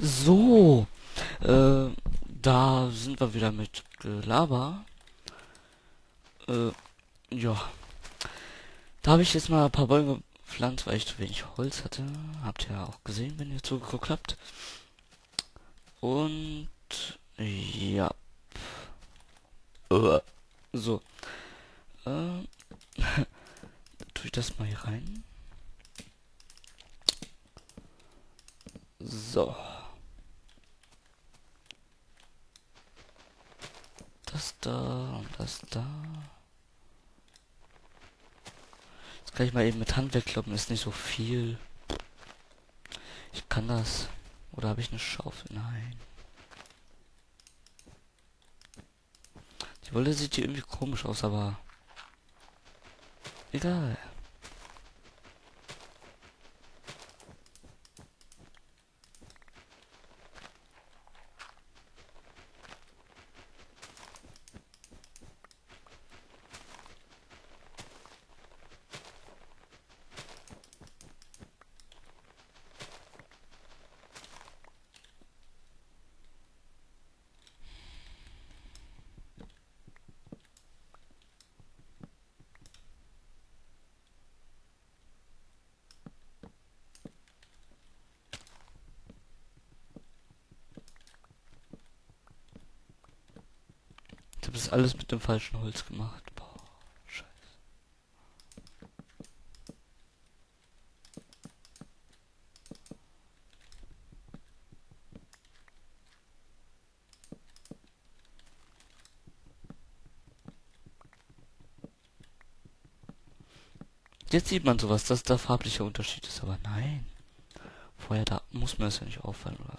So, äh, da sind wir wieder mit Gelaber. Äh, ja. Da habe ich jetzt mal ein paar Bäume gepflanzt, weil ich zu wenig Holz hatte. Habt ihr auch gesehen, wenn ihr zugeguckt habt. Und ja. Uh, so. Äh, tue ich das mal hier rein. So. Das da und das da. Jetzt kann ich mal eben mit Hand wegkloppen, ist nicht so viel. Ich kann das. Oder habe ich eine Schaufel? Nein. Die Wolle sieht hier irgendwie komisch aus, aber egal. Das alles mit dem falschen Holz gemacht. Jetzt sieht man sowas, dass da farblicher Unterschied ist, aber nein. Vorher da muss mir das ja nicht auffallen oder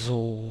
so.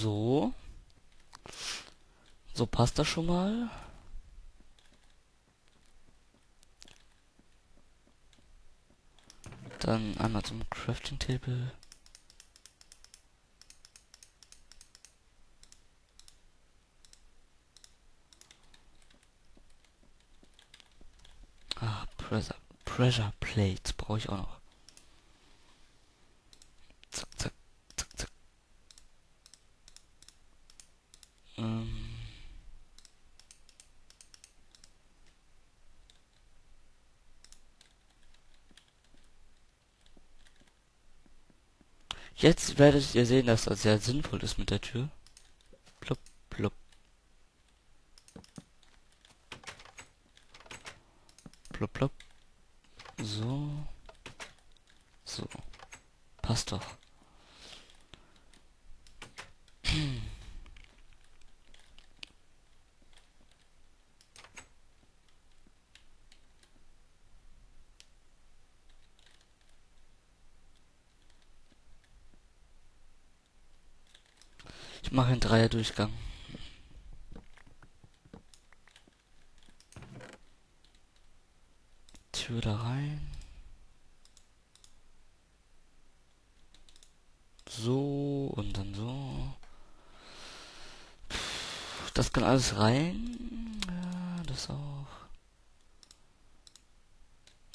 So. So. Passt das schon mal. Dann einmal zum Crafting Table. Ah, Pressure, Pressure Plates brauche ich auch noch. Zack, zack, zack, zack. Ähm. Jetzt werdet ihr sehen, dass das sehr sinnvoll ist mit der Tür. Plupp, plupp. Plupp, plupp. So. So. Passt doch. Ich mache einen Dreier-Durchgang. Tür da rein. So und dann so. Das kann alles rein. Ja, das auch.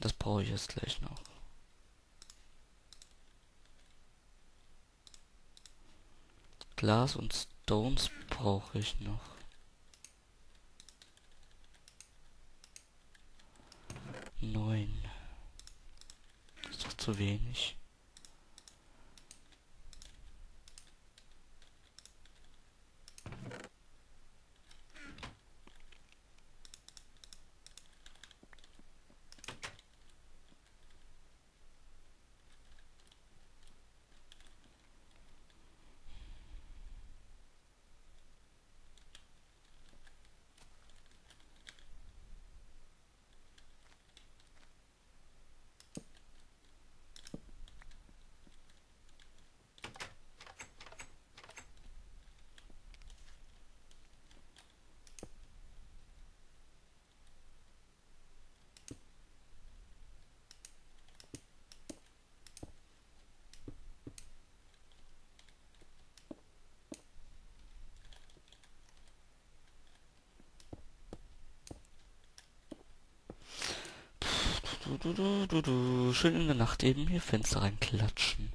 Das brauche ich jetzt gleich noch. Glas und Stones brauche ich noch. Neun. Ist doch zu wenig. Du, du, du, du, du. Schön in der Nacht eben hier Fenster reinklatschen.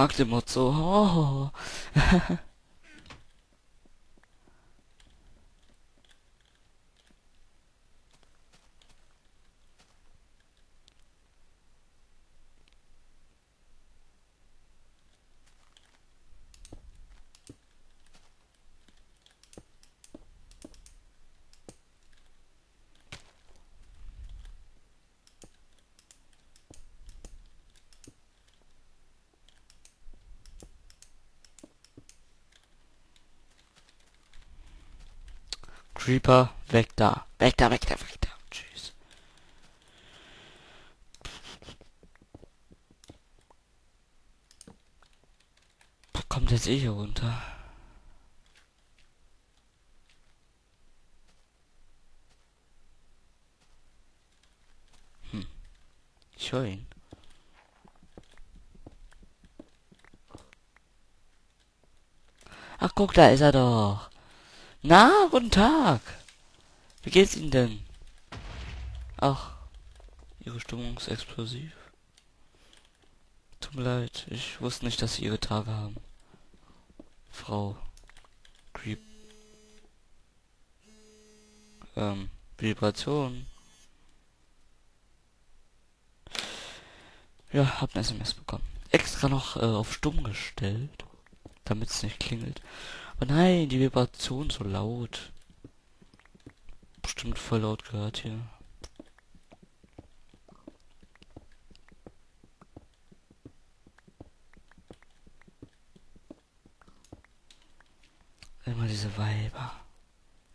Mag den Mod so. Oh. Creeper, weg da. Weg da, weg da, weg da. Tschüss. Kommt jetzt eh hier runter. Hm. Ach, guck, da ist er doch. Na, guten Tag. Wie geht's Ihnen denn? Ach, Ihre Stimmung ist explosiv. Tut mir leid, ich wusste nicht, dass Sie Ihre Tage haben. Frau Creep. Ähm, Vibration. Ja, hab ein SMS bekommen. Extra noch äh, auf stumm gestellt, damit es nicht klingelt. Aber nein, die Vibration so laut. Bestimmt voll laut gehört hier. Immer diese Weiber.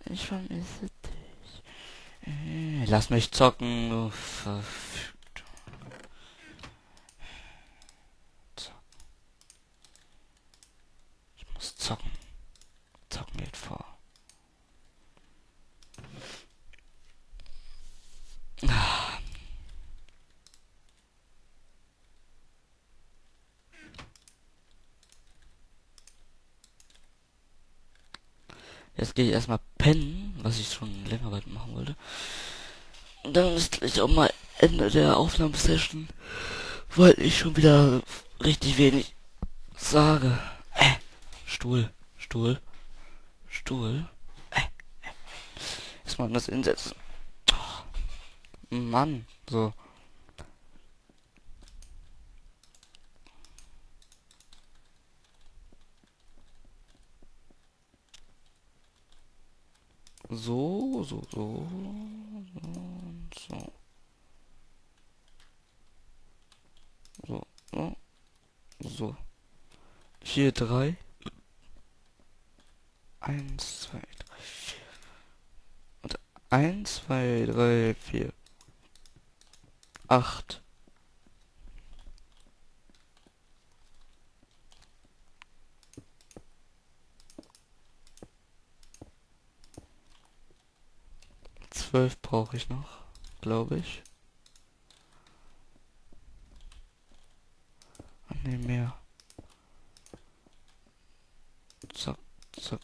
Ich vermisse dich. Äh, lass mich zocken, du verfügt. Ich muss zocken. Zocken geht vor. Ah. Jetzt gehe ich erstmal pennen, was ich schon länger weit machen wollte. Und dann ist gleich auch mal Ende der Aufnahmesession, weil ich schon wieder richtig wenig sage. Äh, Stuhl, Stuhl, Stuhl. Äh, äh. Erstmal das hinsetzen. Oh, Mann, so. So, so, so, so, so, so, so. Hier drei. Eins, zwei, drei, vier. Und eins, zwei, drei, vier. Acht. Zwölf brauche ich noch, glaube ich. Ne, mehr. Zack, zack,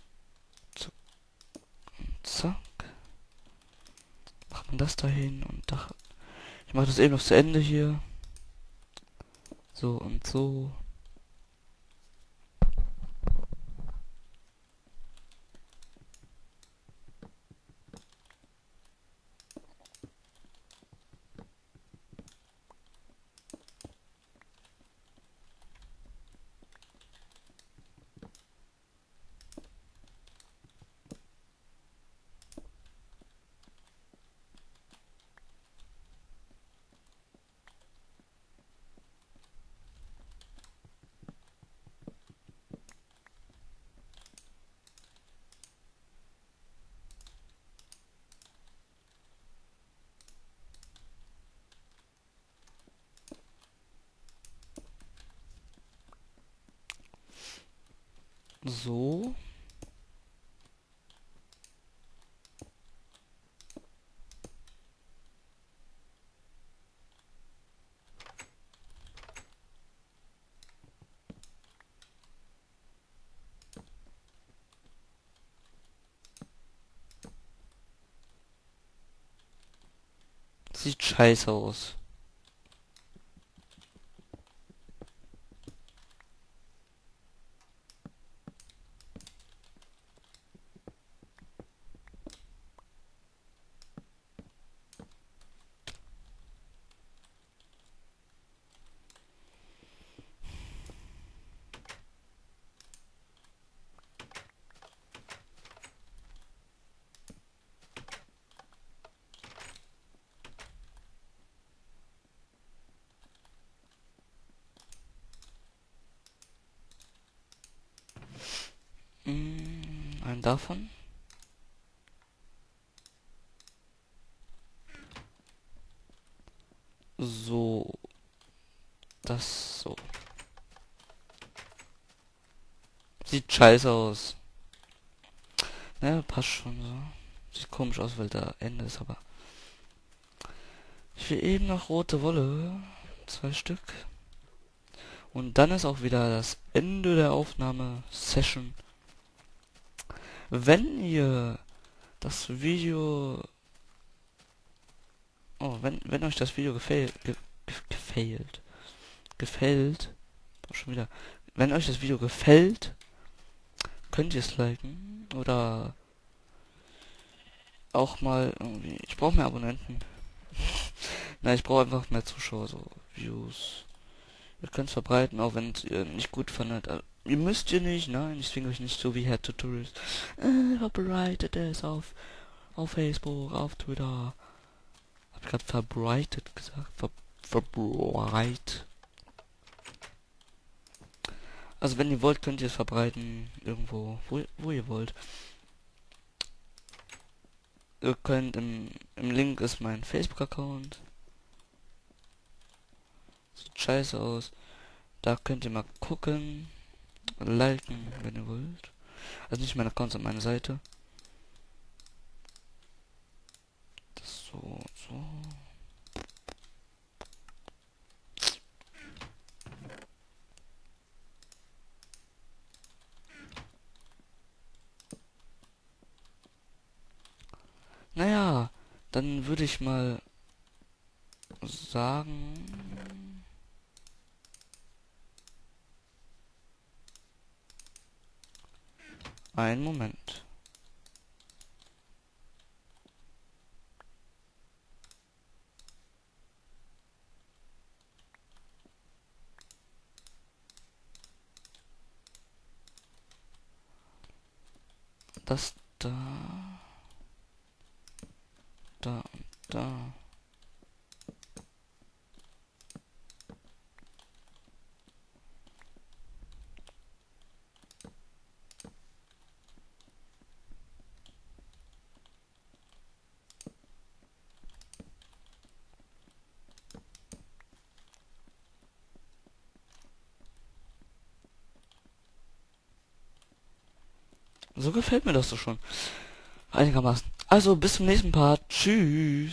zack, zack. Macht man das dahin und da. Ich mache das eben noch zu Ende hier. So und so. So. Sieht scheiße aus. Einen davon. So. Das so. Sieht scheiße aus. Naja, passt schon so. Sieht komisch aus, weil da Ende ist, aber. Ich will eben noch rote Wolle. Zwei Stück. Und dann ist auch wieder das Ende der Aufnahme-Session. Wenn ihr das Video... Oh, wenn, wenn euch das Video gefällt... Ge, gefällt... Gefällt... Schon wieder... Wenn euch das Video gefällt, könnt ihr es liken. Oder auch mal irgendwie... Ich brauche mehr Abonnenten. Na, ich brauche einfach mehr Zuschauer, so Views. Ihr könnt es verbreiten, auch wenn ihr nicht gut fandet. Ihr müsst ihr nicht, nein, ich zwinge euch nicht so wie Herr Tutorials. Äh, verbreitet es auf, auf Facebook, auf Twitter. Hab gerade verbreitet gesagt? Ver, verbreit. Also wenn ihr wollt, könnt ihr es verbreiten irgendwo, wo, wo ihr wollt. Ihr könnt im, im Link ist mein Facebook-Account scheiße aus. Da könnt ihr mal gucken. Liken, wenn ihr wollt. Also nicht meine Account, sondern meine Seite. Das so, so. Naja, dann würde ich mal sagen, Ein Moment. Das da. Da und da. So gefällt mir das so schon. Einigermaßen. Also bis zum nächsten Part. Tschüss.